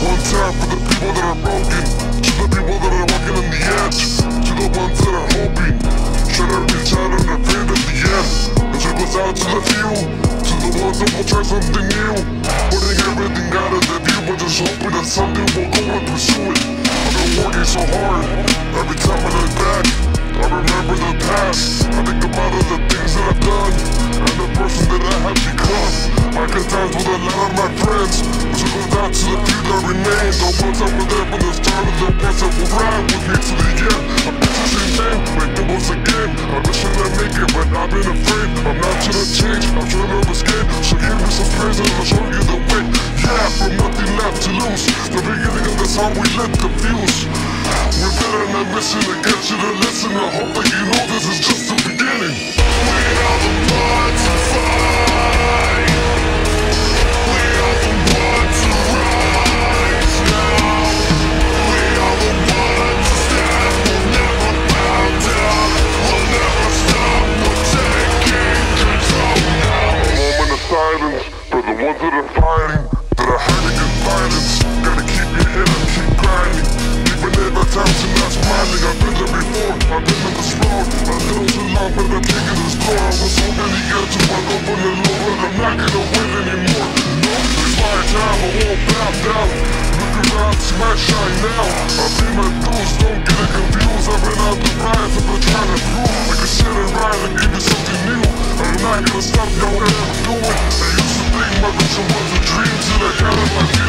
One time for the people that are broken, to the people that are walking on the edge, to the ones that are hoping, try to reach out and afraid at the end. This one goes out to the few, to the ones that will try something new, putting everything out of their view, but just hoping that someday we'll go and pursue it. I've been working so hard, every time I look back, I remember the past. I think about all the things that I've done Mission to get you to listen. I hope that you know this is just the beginning. We are the ones now I pay my dues, don't get it confused I've been out the rise, I've been trying to prove I can shit and ride and give you something new I'm not gonna stop, don't I'm doing. I used to think my vision was a dream Till I had it like